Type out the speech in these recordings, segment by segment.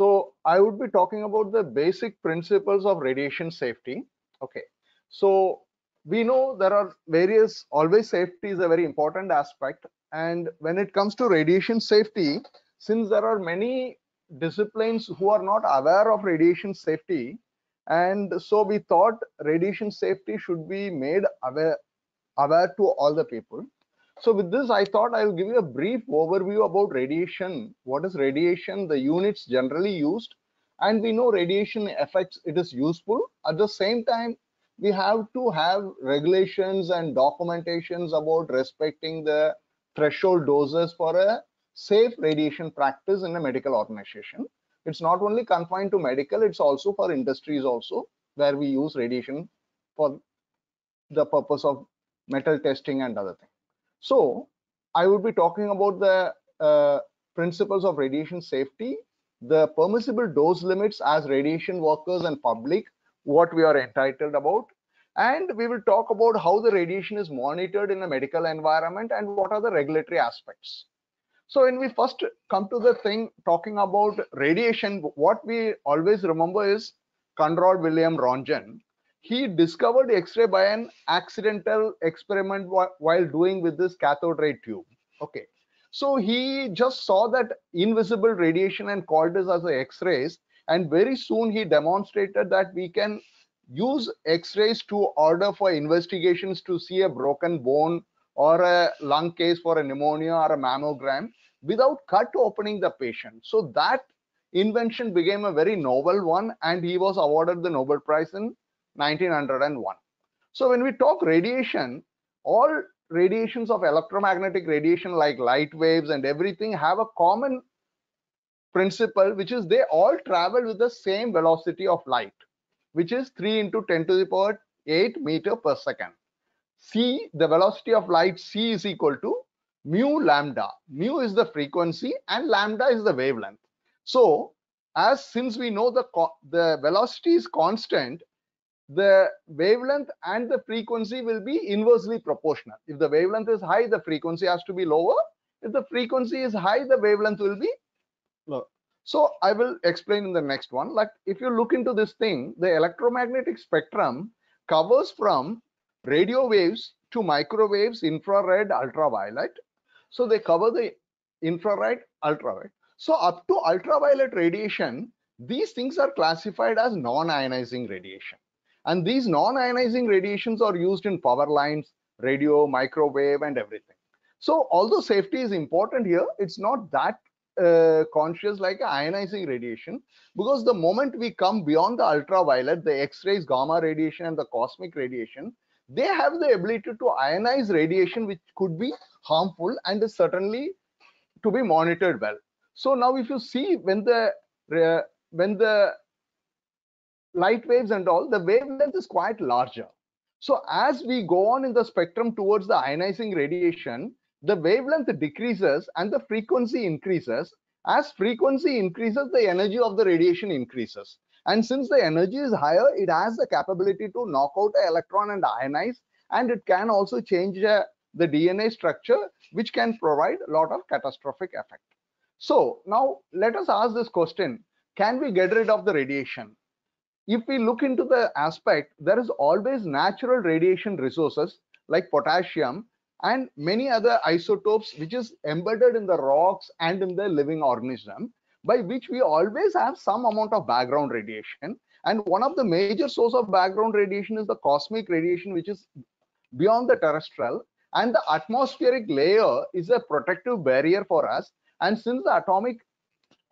So I would be talking about the basic principles of radiation safety. Okay. So we know there are various, always safety is a very important aspect. And when it comes to radiation safety, since there are many disciplines who are not aware of radiation safety, and so we thought radiation safety should be made aware, aware to all the people. So with this, I thought I'll give you a brief overview about radiation. What is radiation? The units generally used, and we know radiation effects, it is useful. At the same time, we have to have regulations and documentations about respecting the threshold doses for a safe radiation practice in a medical organization. It's not only confined to medical, it's also for industries also, where we use radiation for the purpose of metal testing and other things. So I would be talking about the uh, principles of radiation safety, the permissible dose limits as radiation workers and public what we are entitled about. And we will talk about how the radiation is monitored in a medical environment and what are the regulatory aspects. So when we first come to the thing talking about radiation what we always remember is conrad william roentgen he discovered x-ray by an accidental experiment while doing with this cathode ray tube. Okay. So he just saw that invisible radiation and called this as x-rays and very soon he demonstrated that we can use x-rays to order for investigations to see a broken bone or a lung case for a pneumonia or a mammogram without cut opening the patient. So that invention became a very novel one and he was awarded the nobel prize in 1901 so when we talk radiation all radiations of electromagnetic radiation like light waves and everything have a common principle which is they all travel with the same velocity of light which is 3 into 10 to the power 8 meter per second. C, the velocity of light C is equal to mu lambda. Mu is the frequency and lambda is the wavelength. So as since we know the, the velocity is constant, the wavelength and the frequency will be inversely proportional. If the wavelength is high, the frequency has to be lower. If the frequency is high, the wavelength will be low. So I will explain in the next one. Like if you look into this thing, the electromagnetic spectrum covers from radio waves to microwaves, infrared, ultraviolet. So they cover the infrared, ultraviolet. So up to ultraviolet radiation, these things are classified as non-ionizing radiation. And these non-ionizing radiations are used in power lines, radio, microwave, and everything. So although safety is important here, it's not that uh, conscious like ionizing radiation because the moment we come beyond the ultraviolet the x-rays gamma radiation and the cosmic radiation they have the ability to ionize radiation which could be harmful and is certainly to be monitored well so now if you see when the uh, when the light waves and all the wavelength is quite larger so as we go on in the spectrum towards the ionizing radiation the wavelength decreases and the frequency increases. As frequency increases, the energy of the radiation increases. And since the energy is higher, it has the capability to knock out an electron and ionize, and it can also change uh, the DNA structure, which can provide a lot of catastrophic effect. So now let us ask this question, can we get rid of the radiation? If we look into the aspect, there is always natural radiation resources like potassium and many other isotopes which is embedded in the rocks and in the living organism by which we always have some amount of background radiation. And one of the major source of background radiation is the cosmic radiation which is beyond the terrestrial. And the atmospheric layer is a protective barrier for us. And since the atomic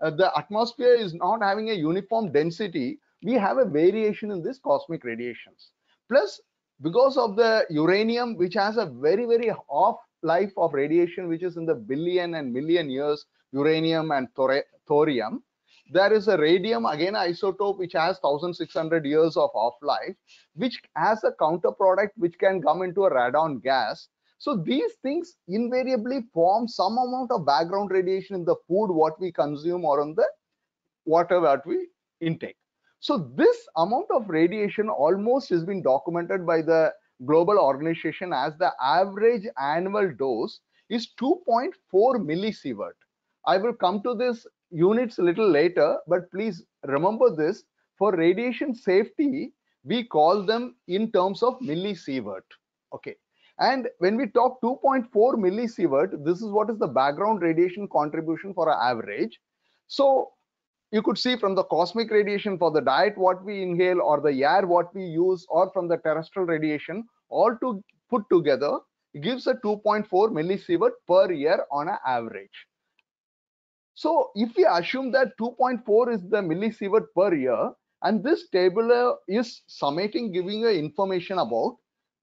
uh, the atmosphere is not having a uniform density we have a variation in this cosmic radiations. Plus because of the uranium which has a very very off life of radiation which is in the billion and million years uranium and thorium there is a radium again isotope which has 1600 years of off life which has a counter product which can come into a radon gas. So these things invariably form some amount of background radiation in the food what we consume or on the water that we intake so this amount of radiation almost has been documented by the global organization as the average annual dose is 2.4 millisievert. I will come to this units a little later, but please remember this for radiation safety, we call them in terms of millisievert. Okay. And when we talk 2.4 millisievert, this is what is the background radiation contribution for an average. So you could see from the cosmic radiation for the diet what we inhale or the air what we use or from the terrestrial radiation all to put together gives a 2.4 millisievert per year on an average. So if we assume that 2.4 is the millisievert per year and this table uh, is summating giving you information about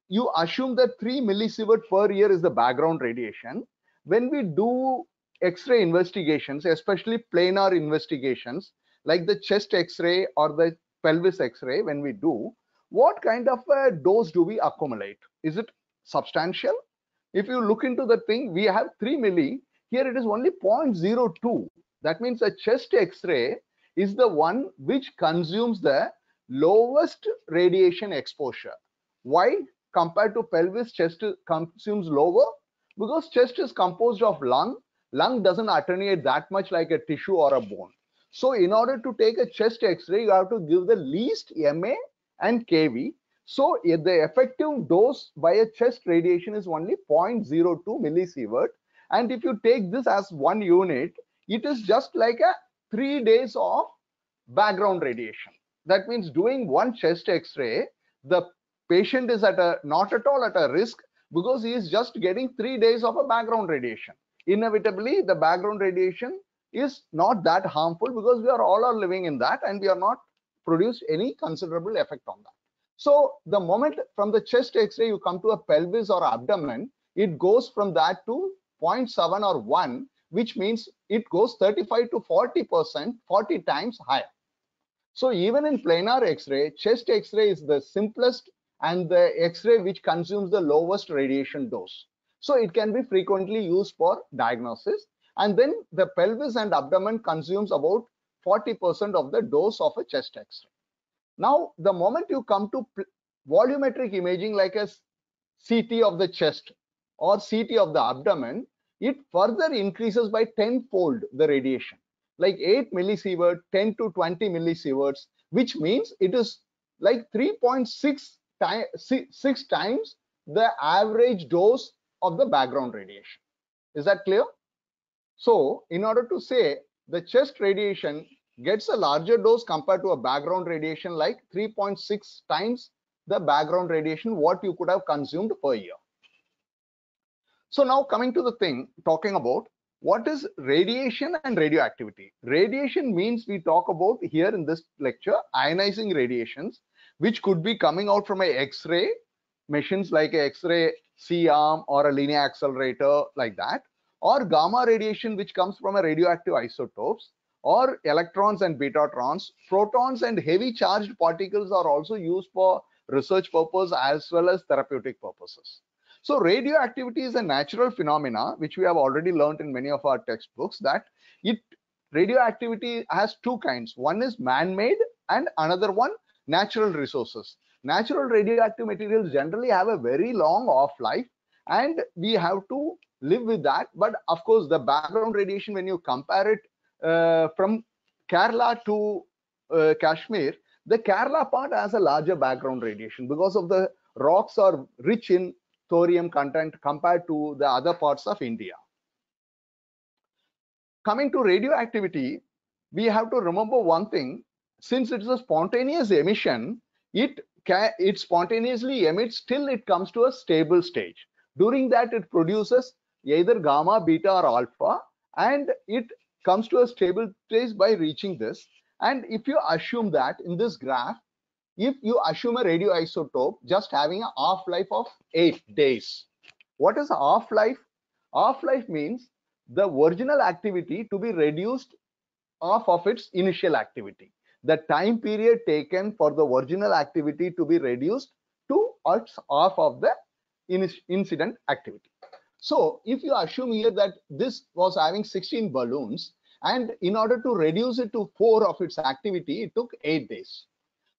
you assume that 3 millisievert per year is the background radiation when we do x-ray investigations especially planar investigations like the chest x-ray or the pelvis x-ray when we do what kind of a dose do we accumulate is it substantial? If you look into the thing we have 3 milli here it is only 0.02 that means a chest x-ray is the one which consumes the lowest radiation exposure. Why? Compared to pelvis chest consumes lower? Because chest is composed of lung lung doesn't attenuate that much like a tissue or a bone. So in order to take a chest x-ray you have to give the least ma and kv so the effective dose by a chest radiation is only 0.02 millisievert and if you take this as one unit it is just like a three days of background radiation. That means doing one chest x-ray the patient is at a not at all at a risk because he is just getting three days of a background radiation inevitably the background radiation is not that harmful because we are all are living in that and we are not produced any considerable effect on that so the moment from the chest x-ray you come to a pelvis or abdomen it goes from that to 0.7 or 1 which means it goes 35 to 40 percent 40 times higher so even in planar x-ray chest x-ray is the simplest and the x-ray which consumes the lowest radiation dose. So it can be frequently used for diagnosis. And then the pelvis and abdomen consumes about 40% of the dose of a chest x-ray. Now, the moment you come to volumetric imaging like a CT of the chest or CT of the abdomen, it further increases by tenfold the radiation, like 8 millisievert, 10 to 20 millisieverts, which means it is like 3.6 time, six times the average dose of the background radiation. Is that clear? So in order to say the chest radiation gets a larger dose compared to a background radiation like 3.6 times the background radiation what you could have consumed per year. So now coming to the thing talking about what is radiation and radioactivity. Radiation means we talk about here in this lecture ionizing radiations which could be coming out from a X-ray machines like a X-ray C-arm or a linear accelerator like that, or gamma radiation which comes from a radioactive isotopes, or electrons and betatrons, protons and heavy charged particles are also used for research purpose as well as therapeutic purposes. So radioactivity is a natural phenomena which we have already learned in many of our textbooks that it radioactivity has two kinds. One is man-made and another one natural resources. Natural radioactive materials generally have a very long off life and we have to live with that. But of course, the background radiation, when you compare it uh, from Kerala to uh, Kashmir, the Kerala part has a larger background radiation because of the rocks are rich in thorium content compared to the other parts of India. Coming to radioactivity, we have to remember one thing since it's a spontaneous emission, it can, it spontaneously emits till it comes to a stable stage. During that, it produces either gamma, beta, or alpha, and it comes to a stable stage by reaching this. And if you assume that in this graph, if you assume a radioisotope just having a half-life of eight days, what is half-life? Half-life means the original activity to be reduced off of its initial activity the time period taken for the original activity to be reduced to half of the incident activity. So if you assume here that this was having 16 balloons and in order to reduce it to four of its activity, it took eight days.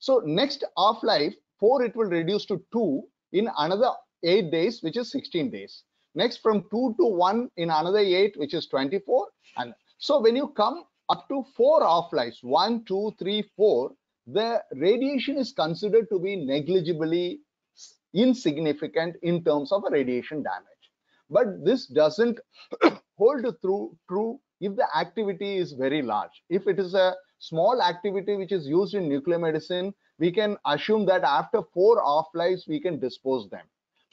So next half life, four it will reduce to two in another eight days, which is 16 days. Next from two to one in another eight, which is 24. And so when you come up to four half-lives, one, two, three, four, the radiation is considered to be negligibly insignificant in terms of a radiation damage. But this doesn't hold true, true if the activity is very large. If it is a small activity which is used in nuclear medicine, we can assume that after four half-lives, we can dispose them.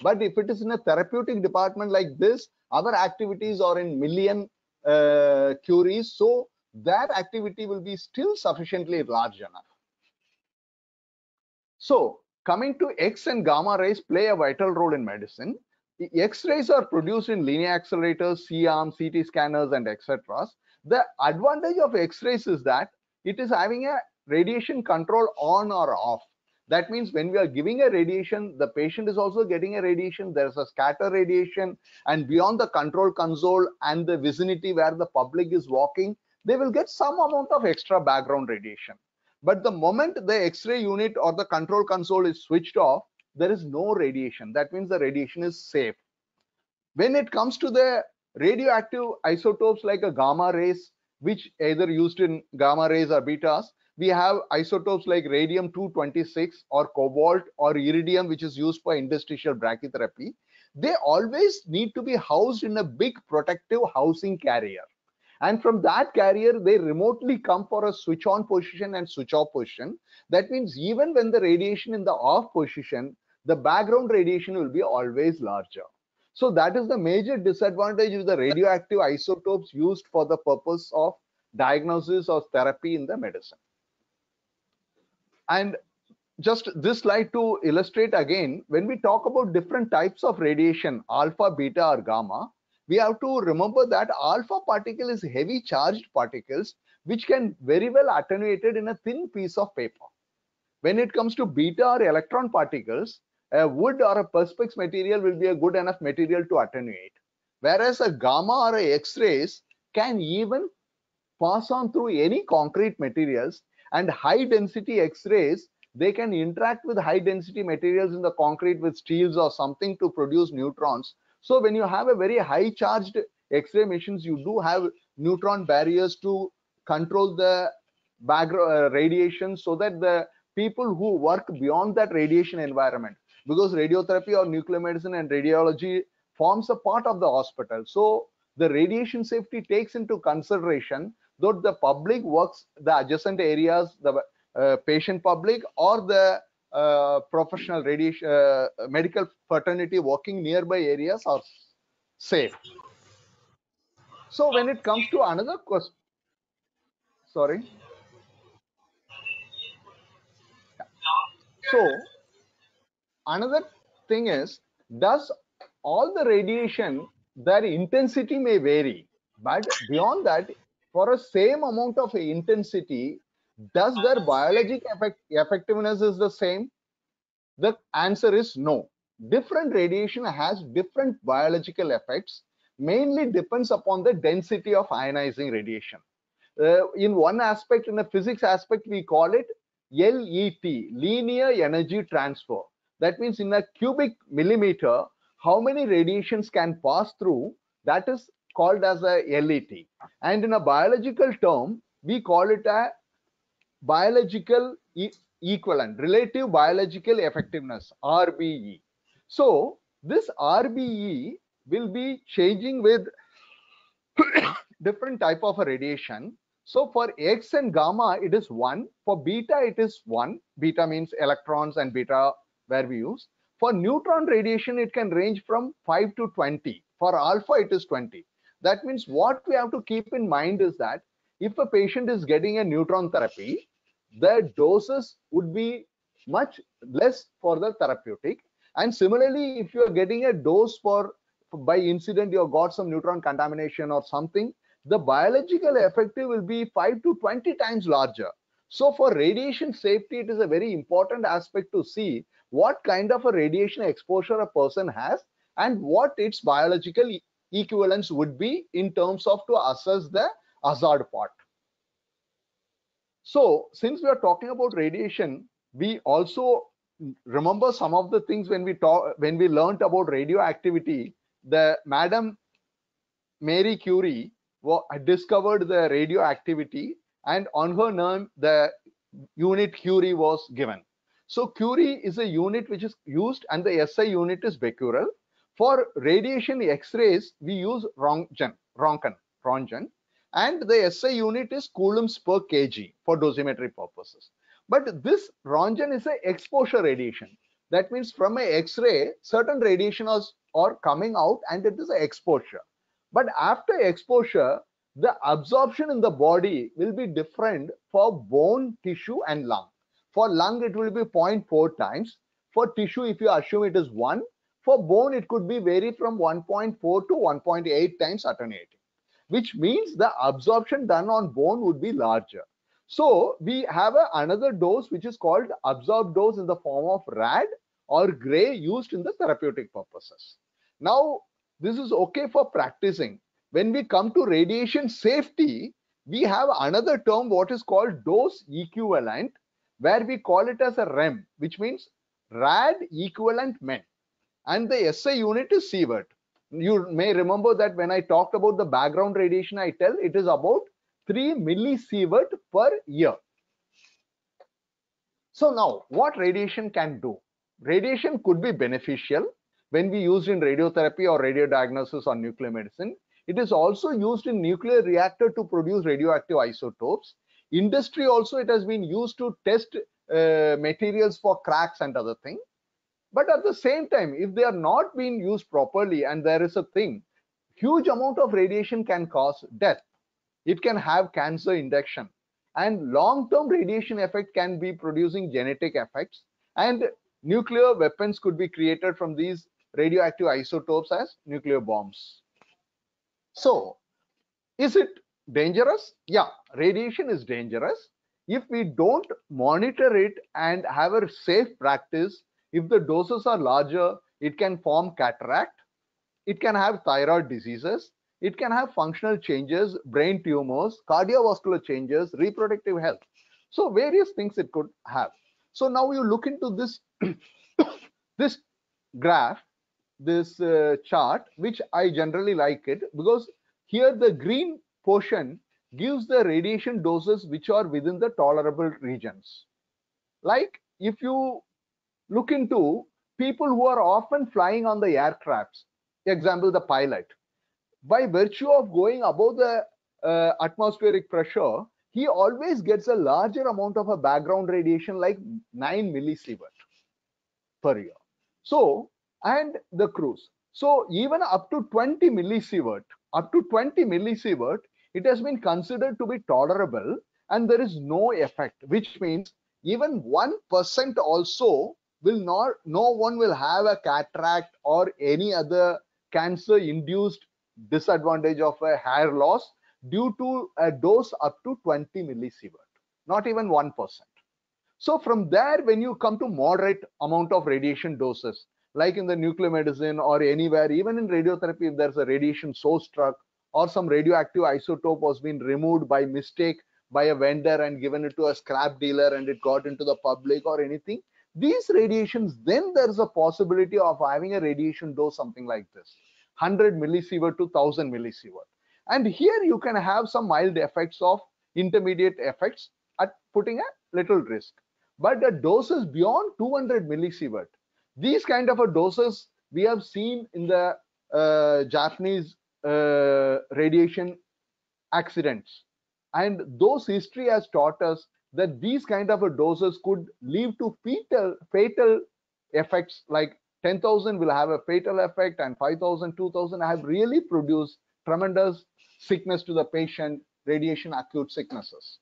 But if it is in a therapeutic department like this, our activities are in million uh, curies, so that activity will be still sufficiently large enough. So coming to X and gamma rays play a vital role in medicine. The X-rays are produced in linear accelerators, C-arms, CT scanners, and etc. The advantage of X-rays is that it is having a radiation control on or off. That means when we are giving a radiation, the patient is also getting a radiation. There's a scatter radiation, and beyond the control console and the vicinity where the public is walking, they will get some amount of extra background radiation. But the moment the X-ray unit or the control console is switched off, there is no radiation. That means the radiation is safe. When it comes to the radioactive isotopes like a gamma rays, which either used in gamma rays or betas, we have isotopes like radium 226 or cobalt or iridium, which is used for interstitial brachytherapy. They always need to be housed in a big protective housing carrier. And from that carrier, they remotely come for a switch on position and switch off position. That means even when the radiation in the off position, the background radiation will be always larger. So that is the major disadvantage of the radioactive isotopes used for the purpose of diagnosis or therapy in the medicine. And just this slide to illustrate again, when we talk about different types of radiation, alpha, beta, or gamma, we have to remember that alpha particle is heavy charged particles which can very well attenuated in a thin piece of paper. When it comes to beta or electron particles, a wood or a perspex material will be a good enough material to attenuate. Whereas a gamma or a X-rays can even pass on through any concrete materials and high density X-rays, they can interact with high density materials in the concrete with steels or something to produce neutrons. So when you have a very high charged X-ray machines, you do have neutron barriers to control the background uh, radiation so that the people who work beyond that radiation environment because radiotherapy or nuclear medicine and radiology forms a part of the hospital. So the radiation safety takes into consideration though the public works the adjacent areas, the uh, patient public or the uh, professional radiation uh, medical fraternity working nearby areas are safe. So when it comes to another question, sorry. So another thing is, does all the radiation, their intensity may vary, but beyond that, for a same amount of intensity, does their biologic effect, effectiveness is the same? The answer is no. Different radiation has different biological effects, mainly depends upon the density of ionizing radiation. Uh, in one aspect, in the physics aspect, we call it LET, linear energy transfer. That means in a cubic millimeter, how many radiations can pass through, that is called as a LET. And in a biological term, we call it a biological e equivalent, relative biological effectiveness, RBE. So this RBE will be changing with different type of radiation. So for X and gamma, it is one. For beta, it is one. Beta means electrons and beta where we use. For neutron radiation, it can range from 5 to 20. For alpha, it is 20. That means what we have to keep in mind is that if a patient is getting a neutron therapy, the doses would be much less for the therapeutic. And similarly, if you are getting a dose for by incident, you have got some neutron contamination or something, the biological effective will be 5 to 20 times larger. So for radiation safety, it is a very important aspect to see what kind of a radiation exposure a person has and what its biological equivalence would be in terms of to assess the hazard part. So since we are talking about radiation, we also remember some of the things when we talk when we learned about radioactivity. The Madam Mary Curie discovered the radioactivity and on her name the unit Curie was given. So Curie is a unit which is used and the SI unit is becquerel. For radiation X-rays, we use Rontgen, Rontgen, Rontgen, and the SI unit is coulombs per kg for dosimetry purposes. But this Rontgen is a exposure radiation. That means from a X-ray, certain radiation is are coming out and it is an exposure. But after exposure, the absorption in the body will be different for bone, tissue and lung. For lung, it will be 0.4 times. For tissue, if you assume it is 1, for bone, it could be vary from 1.4 to 1.8 times attenuating, which means the absorption done on bone would be larger. So we have a, another dose which is called absorbed dose in the form of RAD or gray used in the therapeutic purposes. Now, this is okay for practicing. When we come to radiation safety, we have another term what is called dose equivalent where we call it as a REM, which means rad equivalent men. And the SI unit is sievert. You may remember that when I talked about the background radiation, I tell it is about 3 millisievert per year. So now what radiation can do? Radiation could be beneficial when we used in radiotherapy or radiodiagnosis or nuclear medicine. It is also used in nuclear reactor to produce radioactive isotopes. Industry also it has been used to test uh, materials for cracks and other things. But at the same time, if they are not being used properly and there is a thing, huge amount of radiation can cause death. It can have cancer induction and long-term radiation effect can be producing genetic effects and nuclear weapons could be created from these radioactive isotopes as nuclear bombs. So, is it dangerous? Yeah, radiation is dangerous. If we don't monitor it and have a safe practice, if the doses are larger, it can form cataract, it can have thyroid diseases, it can have functional changes, brain tumors, cardiovascular changes, reproductive health. So various things it could have. So now you look into this, this graph this uh, chart, which I generally like it because here the green portion gives the radiation doses which are within the tolerable regions. Like if you look into people who are often flying on the aircrafts, example, the pilot, by virtue of going above the uh, atmospheric pressure, he always gets a larger amount of a background radiation like 9 millisievert per year. So and the cruise. So even up to 20 millisievert, up to 20 millisievert, it has been considered to be tolerable and there is no effect, which means even 1% also will not, no one will have a cataract or any other cancer induced disadvantage of a hair loss due to a dose up to 20 millisievert, not even 1%. So from there, when you come to moderate amount of radiation doses, like in the nuclear medicine or anywhere, even in radiotherapy, if there's a radiation source struck or some radioactive isotope was being removed by mistake by a vendor and given it to a scrap dealer and it got into the public or anything, these radiations, then there's a possibility of having a radiation dose, something like this, 100 millisievert to 1000 millisievert. And here you can have some mild effects of intermediate effects at putting a little risk. But the doses beyond 200 millisievert, these kind of a doses we have seen in the uh, Japanese uh, radiation accidents. And those history has taught us that these kind of a doses could lead to fatal, fatal effects like 10,000 will have a fatal effect and 5,000, 2,000 have really produced tremendous sickness to the patient, radiation acute sicknesses.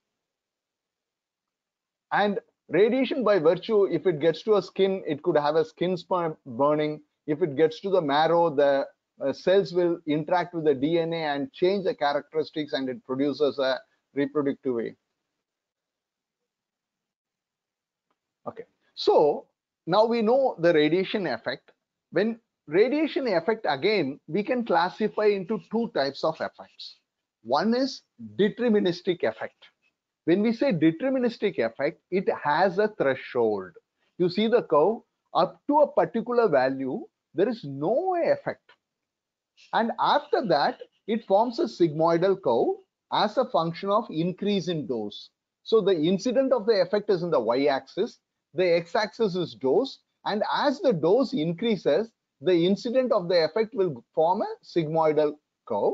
And Radiation by virtue, if it gets to a skin, it could have a skin burning. If it gets to the marrow, the uh, cells will interact with the DNA and change the characteristics and it produces a reproductive way. Okay, so now we know the radiation effect. When radiation effect again, we can classify into two types of effects. One is deterministic effect when we say deterministic effect, it has a threshold. You see the curve up to a particular value, there is no effect. And after that, it forms a sigmoidal curve as a function of increase in dose. So the incident of the effect is in the y-axis, the x-axis is dose, and as the dose increases, the incident of the effect will form a sigmoidal curve.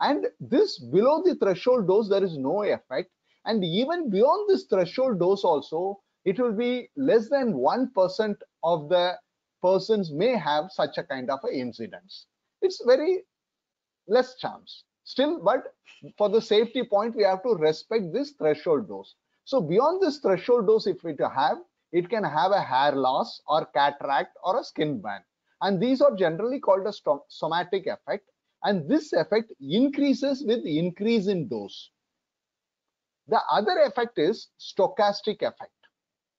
And this below the threshold dose, there is no effect. And even beyond this threshold dose also, it will be less than 1% of the persons may have such a kind of a incidence. It's very less chance still, but for the safety point, we have to respect this threshold dose. So beyond this threshold dose, if it have, it can have a hair loss or cataract or a skin burn. And these are generally called a somatic effect. And this effect increases with increase in dose. The other effect is stochastic effect.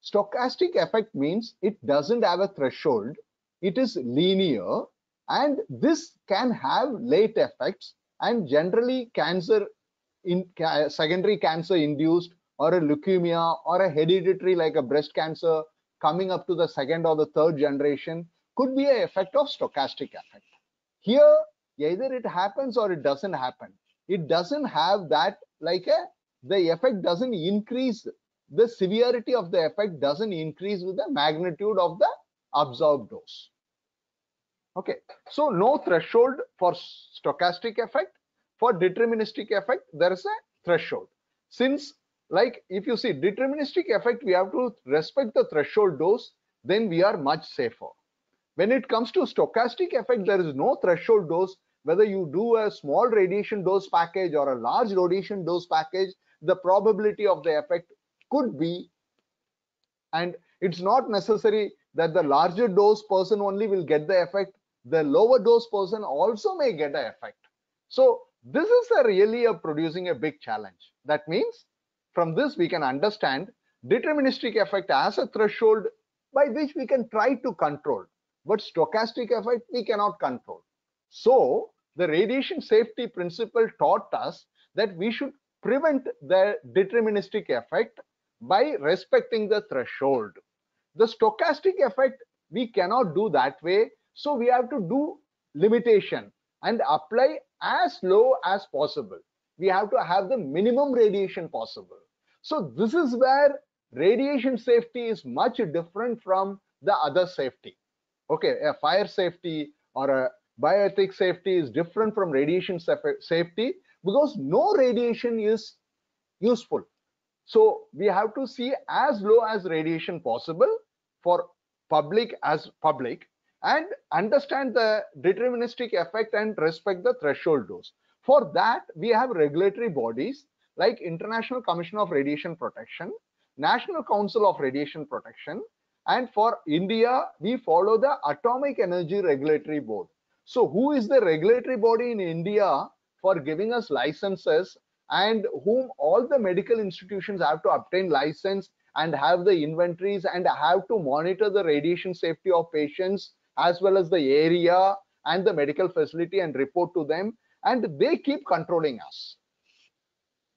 Stochastic effect means it doesn't have a threshold. It is linear and this can have late effects and generally cancer in secondary cancer induced or a leukemia or a hereditary like a breast cancer coming up to the second or the third generation could be an effect of stochastic effect. Here, either it happens or it doesn't happen. It doesn't have that like a the effect doesn't increase the severity of the effect doesn't increase with the magnitude of the absorbed dose. Okay, so no threshold for stochastic effect. For deterministic effect, there is a threshold. Since like if you see deterministic effect, we have to respect the threshold dose, then we are much safer. When it comes to stochastic effect, there is no threshold dose. Whether you do a small radiation dose package or a large radiation dose package, the probability of the effect could be, and it's not necessary that the larger dose person only will get the effect. The lower dose person also may get the effect. So this is a really a producing a big challenge. That means from this we can understand deterministic effect as a threshold by which we can try to control. But stochastic effect we cannot control. So the radiation safety principle taught us that we should prevent the deterministic effect by respecting the threshold. The stochastic effect we cannot do that way. So we have to do limitation and apply as low as possible we have to have the minimum radiation possible so this is where radiation safety is much different from the other safety. Okay, a fire safety or a bioethics safety is different from radiation safety because no radiation is useful. So we have to see as low as radiation possible for public as public and understand the deterministic effect and respect the threshold dose. For that, we have regulatory bodies like International Commission of Radiation Protection, National Council of Radiation Protection, and for India, we follow the Atomic Energy Regulatory Board. So who is the regulatory body in India for giving us licenses and whom all the medical institutions have to obtain license and have the inventories and have to monitor the radiation safety of patients as well as the area and the medical facility and report to them and they keep controlling us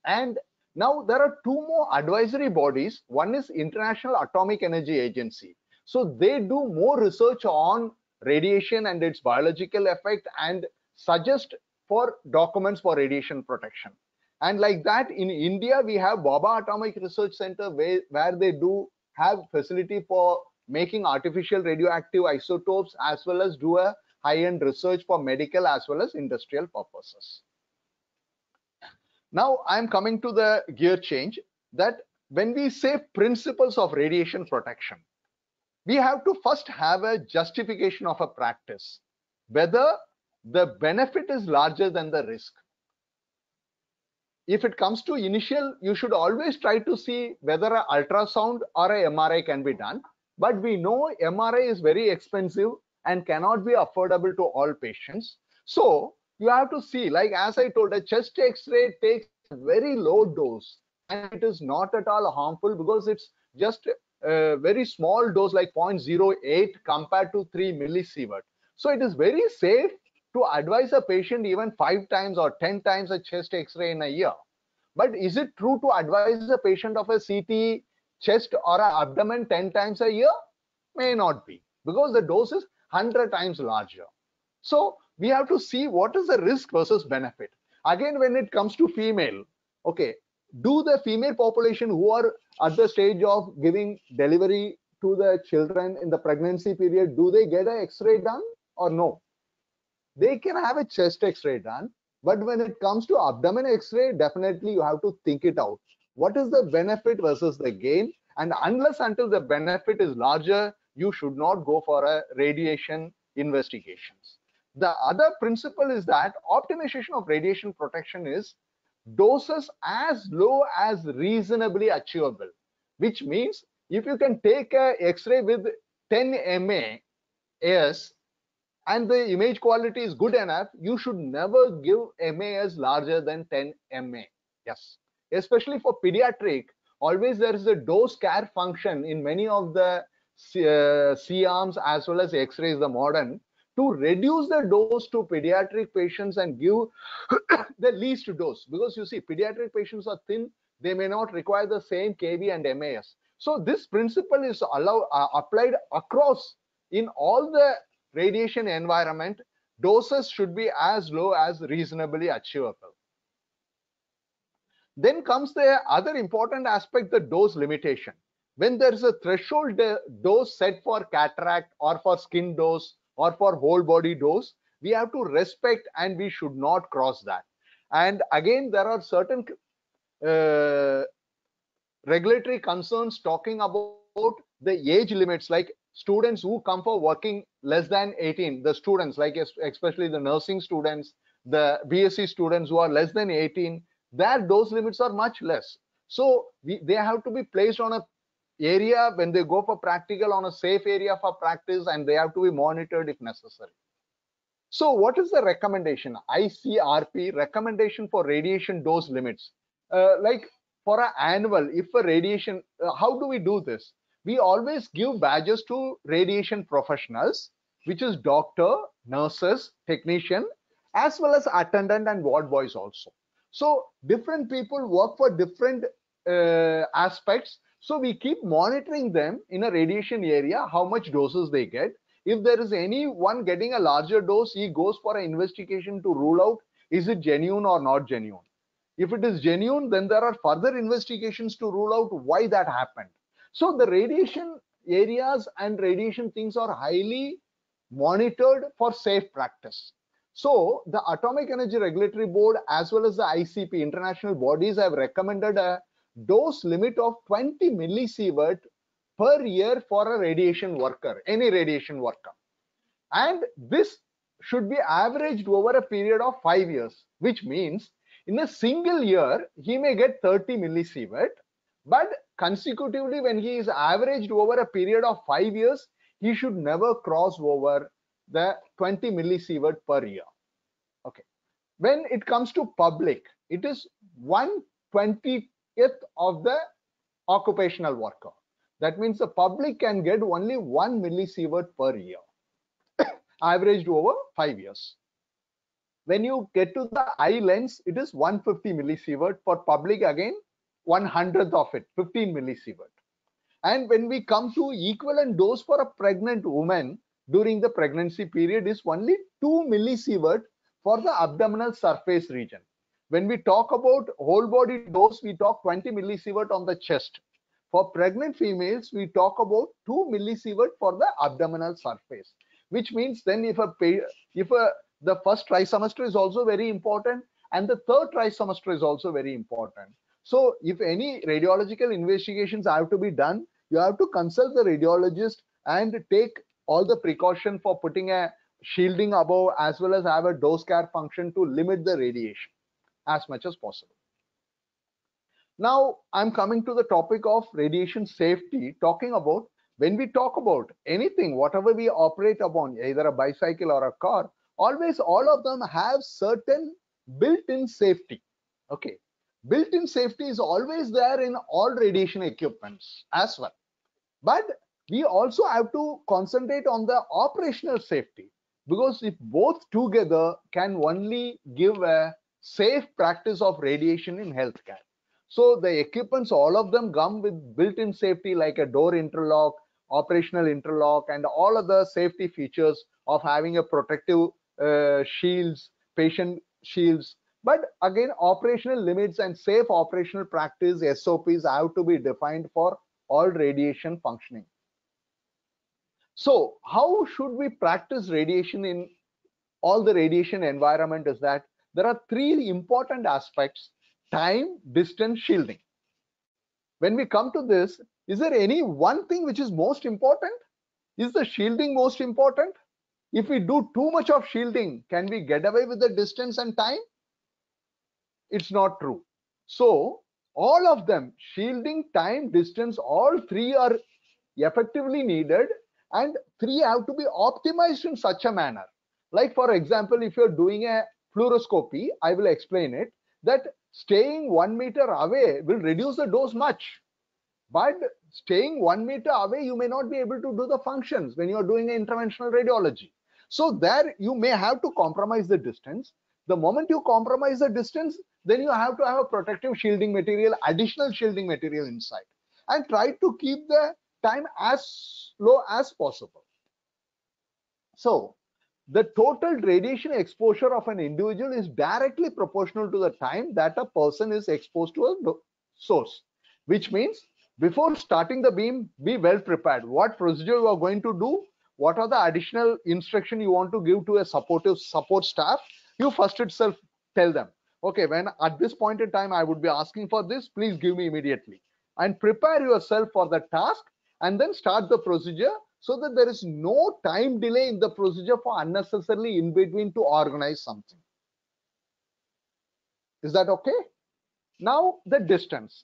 and now there are two more advisory bodies. One is International Atomic Energy Agency. So they do more research on radiation and its biological effect and suggest for documents for radiation protection. And like that in India, we have Bhabha Atomic Research Center where, where they do have facility for making artificial radioactive isotopes as well as do a high-end research for medical as well as industrial purposes. Now I'm coming to the gear change that when we say principles of radiation protection, we have to first have a justification of a practice, whether the benefit is larger than the risk. If it comes to initial, you should always try to see whether an ultrasound or a MRI can be done. But we know MRI is very expensive and cannot be affordable to all patients. So you have to see like as i told a chest x-ray takes very low dose and it is not at all harmful because it's just a very small dose like 0.08 compared to 3 millisievert so it is very safe to advise a patient even five times or 10 times a chest x-ray in a year. But is it true to advise a patient of a ct chest or an abdomen 10 times a year? May not be because the dose is 100 times larger so we have to see what is the risk versus benefit. Again, when it comes to female, okay, do the female population who are at the stage of giving delivery to the children in the pregnancy period, do they get an X-ray done or no? They can have a chest X-ray done, but when it comes to abdomen X-ray, definitely you have to think it out. What is the benefit versus the gain? And unless until the benefit is larger, you should not go for a radiation investigations. The other principle is that optimization of radiation protection is doses as low as reasonably achievable, which means if you can take a X-ray with 10 MA AS and the image quality is good enough, you should never give MAS larger than 10 MA. Yes, especially for pediatric, always there is a dose care function in many of the C-arms as well as X-rays, the modern, to reduce the dose to pediatric patients and give the least dose. Because you see pediatric patients are thin they may not require the same kV and MAS so this principle is allow, uh, applied across in all the radiation environment doses should be as low as reasonably achievable. Then comes the other important aspect the dose limitation when there is a threshold dose set for cataract or for skin dose or for whole body dose we have to respect and we should not cross that. And again there are certain uh, regulatory concerns talking about the age limits like students who come for working less than 18 the students like especially the nursing students the bsc students who are less than 18 their dose limits are much less. So we, they have to be placed on a area when they go for practical on a safe area for practice and they have to be monitored if necessary. So what is the recommendation? ICRP recommendation for radiation dose limits. Uh, like for an annual, if a radiation, uh, how do we do this? We always give badges to radiation professionals, which is doctor, nurses, technician, as well as attendant and ward boys also. So different people work for different uh, aspects so we keep monitoring them in a radiation area, how much doses they get. If there is anyone getting a larger dose, he goes for an investigation to rule out is it genuine or not genuine. If it is genuine, then there are further investigations to rule out why that happened. So the radiation areas and radiation things are highly monitored for safe practice. So the Atomic Energy Regulatory Board as well as the ICP international bodies have recommended a dose limit of 20 millisievert per year for a radiation worker, any radiation worker. And this should be averaged over a period of five years, which means in a single year, he may get 30 millisievert, but consecutively when he is averaged over a period of five years, he should never cross over the 20 millisievert per year. Okay. When it comes to public, it is 120 of the occupational worker. That means the public can get only one millisievert per year, averaged over five years. When you get to the eye lens, it is 150 millisievert for public again, one hundredth of it, 15 millisievert. And when we come to equivalent dose for a pregnant woman during the pregnancy period is only 2 millisievert for the abdominal surface region. When we talk about whole body dose, we talk 20 millisievert on the chest. For pregnant females, we talk about 2 millisievert for the abdominal surface, which means then if a if a the first trimester is also very important and the third trimester is also very important. So if any radiological investigations have to be done, you have to consult the radiologist and take all the precaution for putting a shielding above as well as have a dose care function to limit the radiation as much as possible. Now I'm coming to the topic of radiation safety, talking about when we talk about anything, whatever we operate upon, either a bicycle or a car, always all of them have certain built-in safety. Okay, built-in safety is always there in all radiation equipments as well. But we also have to concentrate on the operational safety because if both together can only give a safe practice of radiation in healthcare. So the equipments, all of them come with built-in safety like a door interlock, operational interlock, and all other safety features of having a protective uh, shields, patient shields. But again, operational limits and safe operational practice SOPs have to be defined for all radiation functioning. So how should we practice radiation in all the radiation environment is that there are three important aspects, time, distance, shielding. When we come to this, is there any one thing which is most important? Is the shielding most important? If we do too much of shielding, can we get away with the distance and time? It's not true. So all of them, shielding, time, distance, all three are effectively needed and three have to be optimized in such a manner. Like for example, if you're doing a fluoroscopy, I will explain it, that staying one meter away will reduce the dose much. But staying one meter away, you may not be able to do the functions when you're doing interventional radiology. So there you may have to compromise the distance. The moment you compromise the distance, then you have to have a protective shielding material, additional shielding material inside and try to keep the time as low as possible. So the total radiation exposure of an individual is directly proportional to the time that a person is exposed to a source, which means before starting the beam, be well prepared. What procedure you are going to do, what are the additional instruction you want to give to a supportive support staff, you first itself tell them, okay, when at this point in time, I would be asking for this, please give me immediately. And prepare yourself for the task and then start the procedure so that there is no time delay in the procedure for unnecessarily in between to organize something. Is that okay? Now the distance.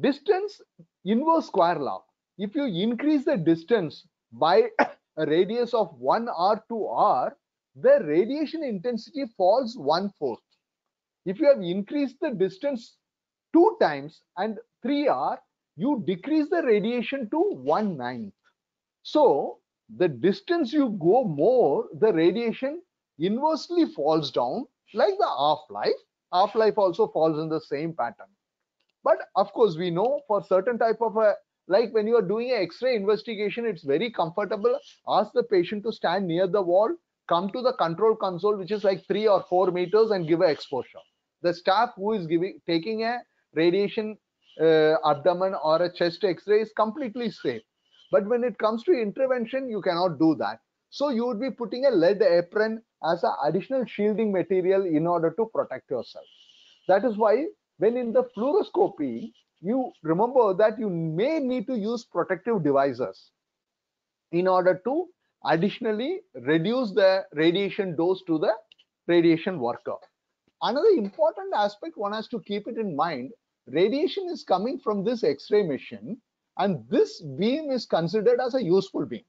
Distance inverse square law. If you increase the distance by a radius of 1 r to r, the radiation intensity falls one fourth. If you have increased the distance two times and 3 r, you decrease the radiation to one ninth. So the distance you go more, the radiation inversely falls down like the half-life. Half-life also falls in the same pattern. But of course, we know for certain type of a, like when you are doing an X-ray investigation, it's very comfortable. Ask the patient to stand near the wall, come to the control console, which is like three or four meters and give a exposure. The staff who is giving taking a radiation uh, abdomen or a chest X-ray is completely safe. But when it comes to intervention, you cannot do that. So you would be putting a lead apron as an additional shielding material in order to protect yourself. That is why when in the fluoroscopy, you remember that you may need to use protective devices in order to additionally reduce the radiation dose to the radiation worker. Another important aspect one has to keep it in mind, radiation is coming from this X-ray machine and this beam is considered as a useful beam.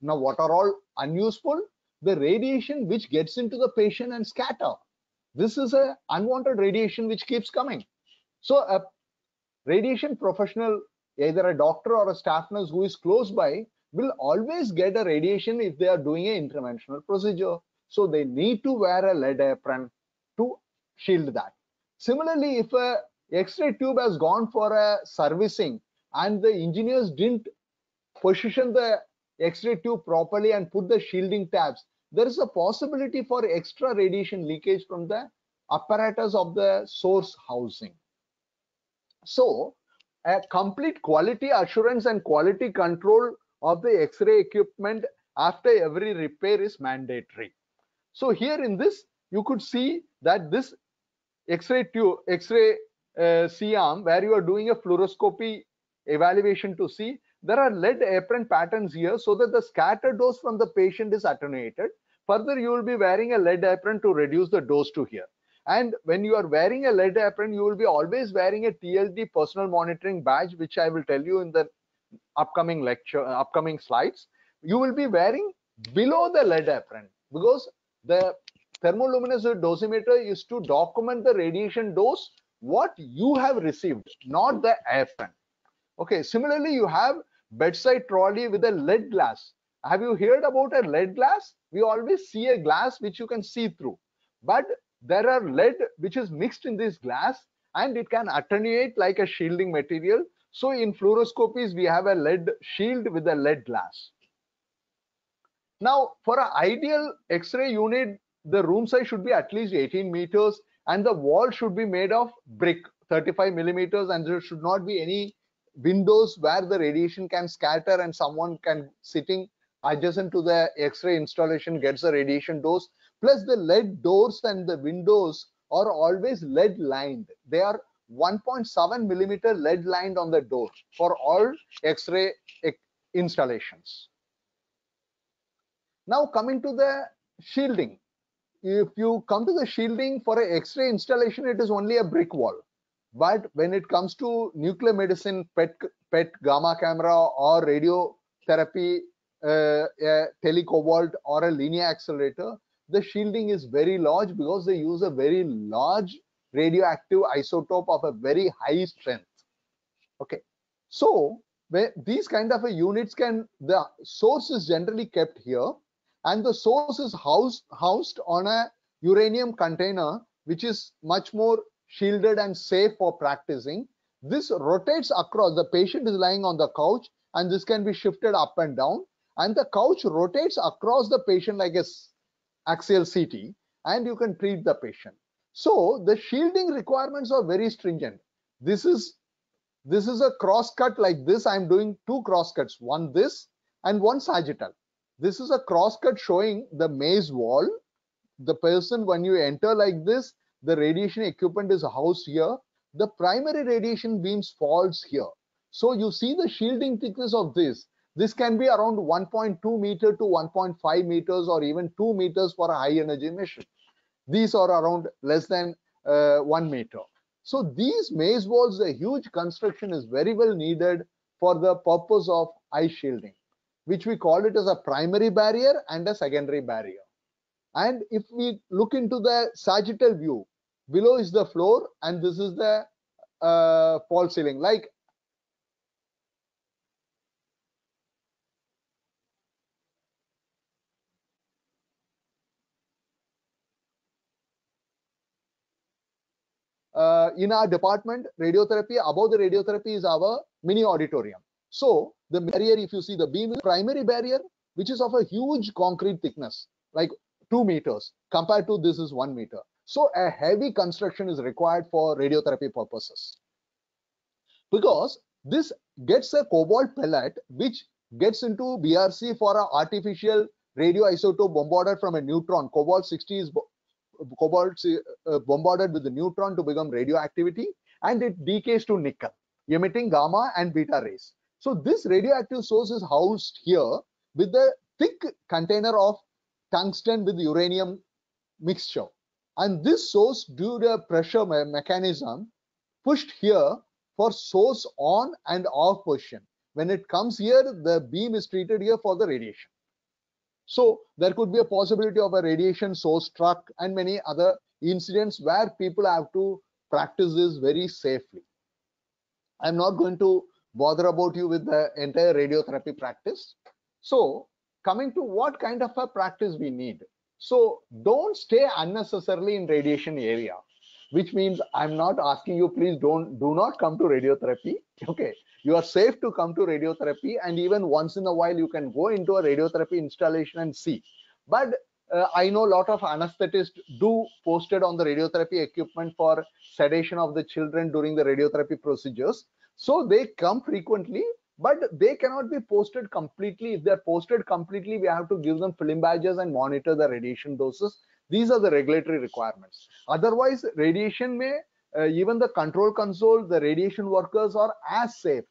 Now, what are all unuseful? The radiation which gets into the patient and scatter. This is a unwanted radiation which keeps coming. So a radiation professional, either a doctor or a staff nurse who is close by will always get a radiation if they are doing an interventional procedure. So they need to wear a lead apron to shield that. Similarly, if a X-ray tube has gone for a servicing and the engineers didn't position the X-ray tube properly and put the shielding tabs, there is a possibility for extra radiation leakage from the apparatus of the source housing. So a complete quality assurance and quality control of the X-ray equipment after every repair is mandatory. So here in this, you could see that this X-ray tube, X-ray uh, C-arm, where you are doing a fluoroscopy evaluation to see there are lead apron patterns here so that the scatter dose from the patient is attenuated. Further, you will be wearing a lead apron to reduce the dose to here. And when you are wearing a lead apron, you will be always wearing a TLD personal monitoring badge, which I will tell you in the upcoming lecture, uh, upcoming slides. You will be wearing below the lead apron because the thermoluminescence dosimeter is to document the radiation dose what you have received, not the apron. Okay, similarly, you have bedside trolley with a lead glass. Have you heard about a lead glass? We always see a glass which you can see through. But there are lead which is mixed in this glass and it can attenuate like a shielding material. So in fluoroscopies, we have a lead shield with a lead glass. Now, for an ideal X-ray unit the room size should be at least 18 meters and the wall should be made of brick 35 millimeters and there should not be any windows where the radiation can scatter and someone can sitting adjacent to the x-ray installation gets the radiation dose. Plus the lead doors and the windows are always lead lined. They are 1.7 millimeter lead lined on the door for all x-ray eh, installations. Now coming to the shielding. If you come to the shielding for a x-ray installation it is only a brick wall but when it comes to nuclear medicine pet pet gamma camera or radiotherapy uh, a telecobalt or a linear accelerator the shielding is very large because they use a very large radioactive isotope of a very high strength. Okay. So these kind of units can the source is generally kept here and the source is housed housed on a uranium container which is much more shielded and safe for practicing. This rotates across. The patient is lying on the couch and this can be shifted up and down. And the couch rotates across the patient like a axial CT and you can treat the patient. So the shielding requirements are very stringent. This is this is a cross cut like this. I'm doing two cross cuts one this and one sagittal. This is a cross cut showing the maze wall. The person when you enter like this the radiation equipment is housed here the primary radiation beams falls here. So you see the shielding thickness of this. This can be around 1.2 meter to 1.5 meters or even 2 meters for a high energy mission these are around less than uh, 1 meter. So these maze walls a huge construction is very well needed for the purpose of eye shielding which we call it as a primary barrier and a secondary barrier. And if we look into the sagittal view, below is the floor and this is the uh, false ceiling. Like uh, in our department, radiotherapy, above the radiotherapy is our mini auditorium. So the barrier, if you see the beam, primary barrier, which is of a huge concrete thickness, like two meters, compared to this is one meter. So a heavy construction is required for radiotherapy purposes. Because this gets a cobalt pellet, which gets into BARC for an artificial radioisotope bombarded from a neutron. Cobalt 60 is cobalt uh, bombarded with the neutron to become radioactivity and it decays to nickel, emitting gamma and beta rays. So this radioactive source is housed here with the thick container of tungsten with uranium mixture. And this source due to a pressure me mechanism pushed here for source on and off position. When it comes here, the beam is treated here for the radiation. So there could be a possibility of a radiation source struck and many other incidents where people have to practice this very safely. I'm not going to bother about you with the entire radiotherapy practice. So coming to what kind of a practice we need. So don't stay unnecessarily in radiation area, which means I'm not asking you, please don't, do not come to radiotherapy. Okay, you are safe to come to radiotherapy and even once in a while you can go into a radiotherapy installation and see. But uh, I know a lot of anesthetists do posted on the radiotherapy equipment for sedation of the children during the radiotherapy procedures. So they come frequently, but they cannot be posted completely. If they're posted completely, we have to give them film badges and monitor the radiation doses. These are the regulatory requirements. Otherwise, radiation may, uh, even the control console, the radiation workers are as safe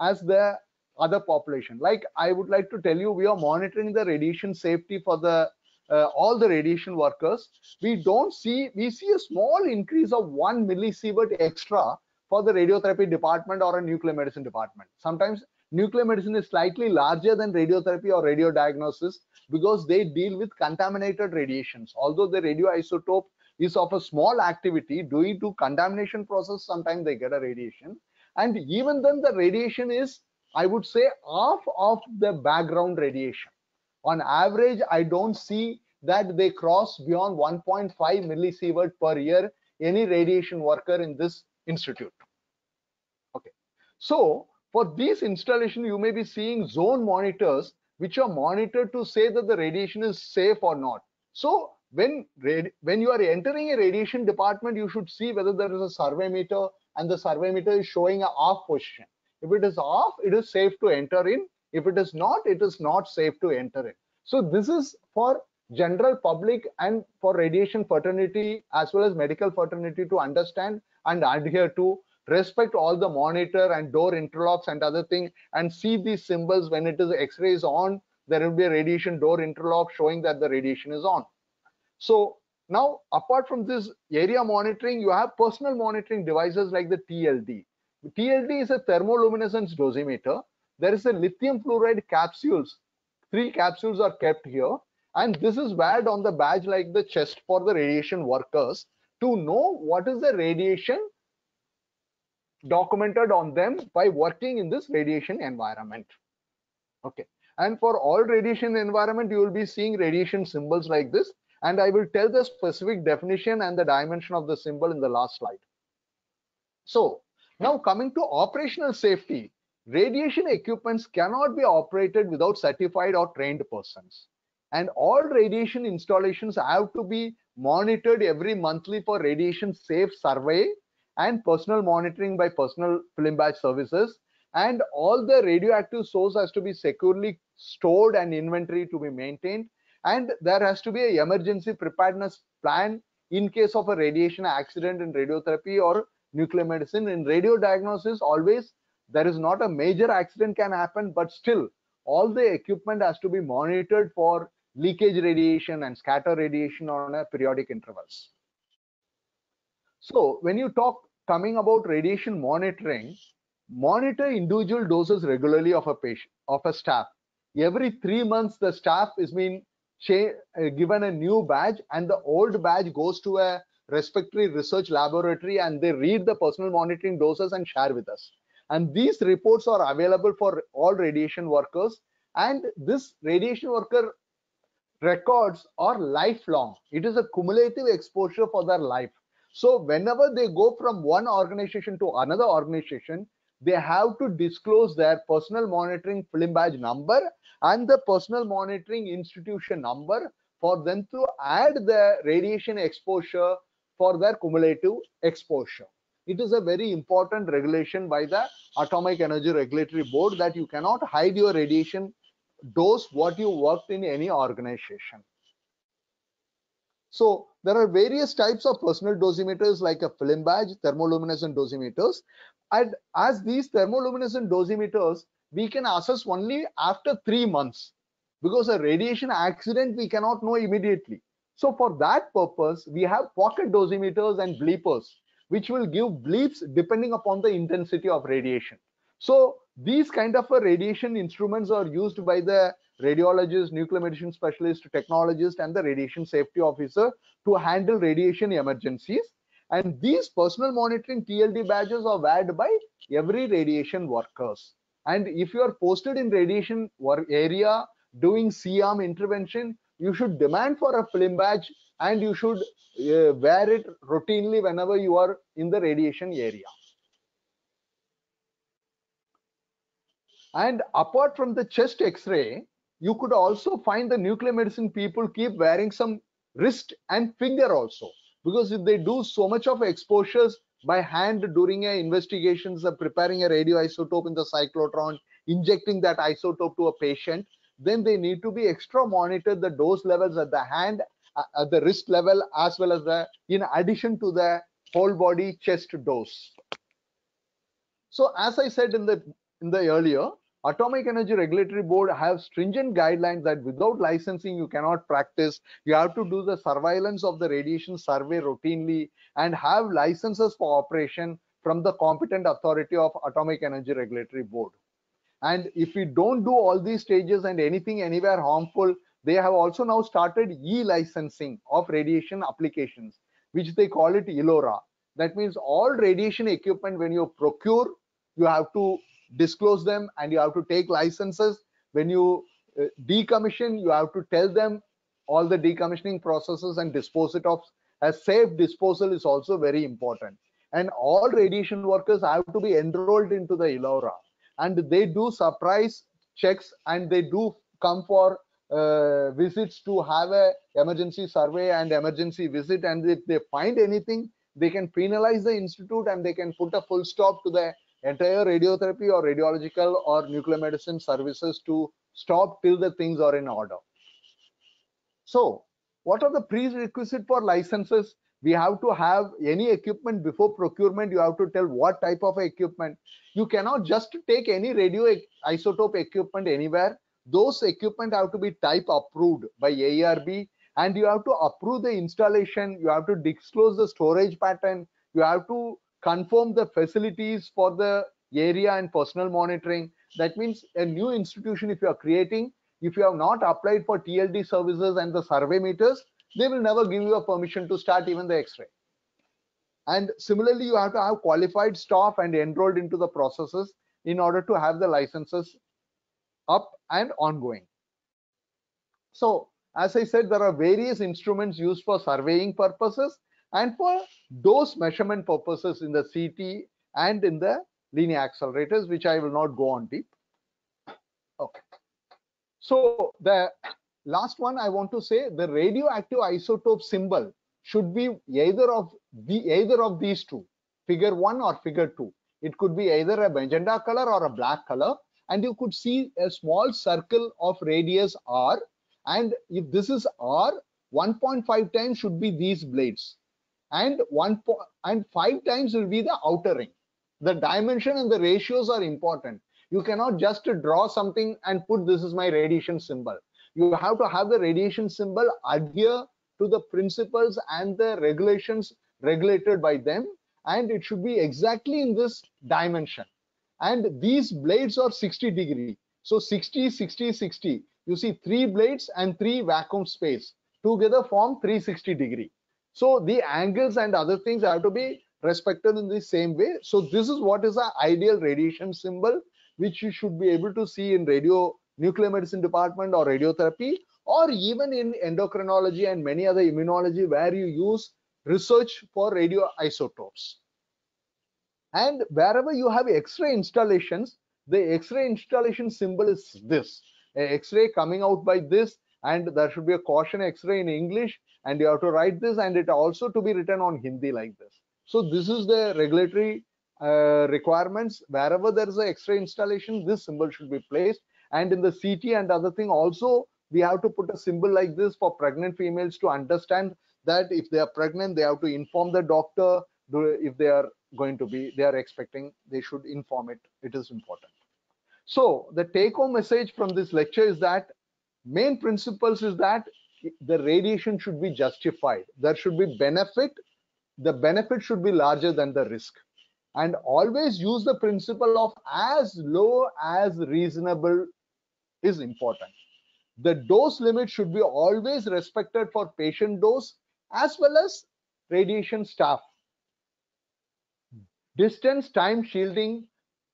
as the other population. Like I would like to tell you, we are monitoring the radiation safety for the uh, all the radiation workers. We don't see, we see a small increase of one millisievert extra for the radiotherapy department or a nuclear medicine department. Sometimes nuclear medicine is slightly larger than radiotherapy or radiodiagnosis because they deal with contaminated radiations. Although the radioisotope is of a small activity due to contamination process, sometimes they get a radiation. And even then the radiation is, I would say, half of the background radiation. On average, I don't see that they cross beyond 1.5 millisievert per year any radiation worker in this institute. Okay, so for this installation, you may be seeing zone monitors which are monitored to say that the radiation is safe or not. So when when you are entering a radiation department, you should see whether there is a survey meter and the survey meter is showing a off position. If it is off, it is safe to enter in. If it is not, it is not safe to enter in. So this is for general public and for radiation fraternity as well as medical fraternity to understand and adhere to respect all the monitor and door interlocks and other thing and see these symbols when it is x-ray is on there will be a radiation door interlock showing that the radiation is on. So now apart from this area monitoring you have personal monitoring devices like the tld tld is a thermoluminescence dosimeter. There is a lithium fluoride capsules. Three capsules are kept here. And this is weared on the badge like the chest for the radiation workers to know what is the radiation documented on them by working in this radiation environment. Okay. And for all radiation environment you will be seeing radiation symbols like this. And i will tell the specific definition and the dimension of the symbol in the last slide. So now coming to operational safety radiation equipments cannot be operated without certified or trained persons. And all radiation installations have to be monitored every monthly for radiation safe survey and personal monitoring by personal film badge services. And all the radioactive source has to be securely stored and inventory to be maintained. And there has to be a emergency preparedness plan in case of a radiation accident in radiotherapy or nuclear medicine. In radio diagnosis always there is not a major accident can happen but still all the equipment has to be monitored for leakage radiation and scatter radiation on a periodic intervals so when you talk coming about radiation monitoring, monitor individual doses regularly of a patient of a staff. Every three months, the staff is being uh, given a new badge, and the old badge goes to a respiratory research laboratory, and they read the personal monitoring doses and share with us. And these reports are available for all radiation workers. And this radiation worker records are lifelong. It is a cumulative exposure for their life so whenever they go from one organization to another organization, they have to disclose their personal monitoring film badge number and the personal monitoring institution number for them to add the radiation exposure for their cumulative exposure. It is a very important regulation by the Atomic Energy Regulatory Board that you cannot hide your radiation dose what you worked in any organization. So there are various types of personal dosimeters like a film badge, thermoluminescent dosimeters. And as these thermoluminescent dosimeters, we can assess only after three months because a radiation accident we cannot know immediately. So for that purpose, we have pocket dosimeters and bleepers, which will give bleeps depending upon the intensity of radiation. So these kind of radiation instruments are used by the radiologist, nuclear medicine specialist, technologist, and the radiation safety officer to handle radiation emergencies. And these personal monitoring TLD badges are worn by every radiation workers. And if you are posted in radiation area doing C-arm intervention, you should demand for a film badge and you should uh, wear it routinely whenever you are in the radiation area. And apart from the chest x-ray, you could also find the nuclear medicine people keep wearing some wrist and finger also. Because if they do so much of exposures by hand during a investigations of preparing a radioisotope in the cyclotron injecting that isotope to a patient then they need to be extra monitored the dose levels at the hand uh, at the wrist level as well as the in addition to the whole body chest dose. So as i said in the in the earlier Atomic Energy Regulatory Board have stringent guidelines that without licensing you cannot practice. You have to do the surveillance of the radiation survey routinely and have licenses for operation from the competent authority of Atomic Energy Regulatory Board. And if we don't do all these stages and anything anywhere harmful, they have also now started e-licensing of radiation applications, which they call it ELORA. That means all radiation equipment when you procure, you have to disclose them and you have to take licenses. When you uh, decommission you have to tell them all the decommissioning processes and dispose it of a safe disposal is also very important. And all radiation workers have to be enrolled into the ELORA and they do surprise checks and they do come for uh, visits to have a emergency survey and emergency visit. And if they find anything they can penalize the institute and they can put a full stop to the entire radiotherapy or radiological or nuclear medicine services to stop till the things are in order. So what are the prerequisite for licenses? We have to have any equipment before procurement. You have to tell what type of equipment. You cannot just take any radio isotope equipment anywhere. Those equipment have to be type approved by AERB and you have to approve the installation. You have to disclose the storage pattern. You have to confirm the facilities for the area and personal monitoring. That means a new institution if you are creating if you have not applied for TLD services and the survey meters they will never give you a permission to start even the x-ray. And similarly you have to have qualified staff and enrolled into the processes in order to have the licenses up and ongoing. So as i said there are various instruments used for surveying purposes and for dose measurement purposes in the ct and in the linear accelerators which i will not go on deep. Okay. So the last one i want to say the radioactive isotope symbol should be either of the either of these two figure one or figure two. It could be either a magenta color or a black color. And you could see a small circle of radius r. And if this is r 1.5 times should be these blades and 1 and 5 times will be the outer ring. The dimension and the ratios are important. You cannot just draw something and put this is my radiation symbol. You have to have the radiation symbol adhere to the principles and the regulations regulated by them. And it should be exactly in this dimension. And these blades are 60 degree. So 60 60 60 you see three blades and three vacuum space. Together form 360 degree so the angles and other things have to be respected in the same way so this is what is the ideal radiation symbol which you should be able to see in radio nuclear medicine department or radiotherapy or even in endocrinology and many other immunology where you use research for radioisotopes. And wherever you have X-ray installations, the X-ray installation symbol is this. X-ray coming out by this and there should be a caution X-ray in English and you have to write this and it also to be written on Hindi like this. So this is the regulatory uh, requirements. Wherever there is a X-ray installation, this symbol should be placed and in the ct and other thing also we have to put a symbol like this for pregnant females to understand that if they are pregnant they have to inform the doctor if they are going to be they are expecting they should inform it it is important so the take home message from this lecture is that main principles is that the radiation should be justified there should be benefit the benefit should be larger than the risk and always use the principle of as low as reasonable is important. The dose limit should be always respected for patient dose as well as radiation staff. Distance, time, shielding,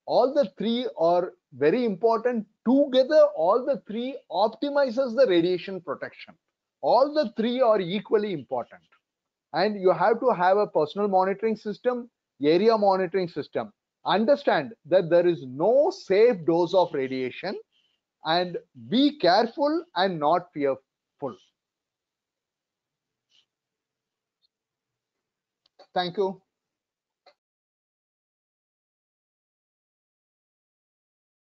all the three are very important. Together, all the three optimizes the radiation protection. All the three are equally important. And you have to have a personal monitoring system, area monitoring system. Understand that there is no safe dose of radiation and be careful and not fearful. Thank you.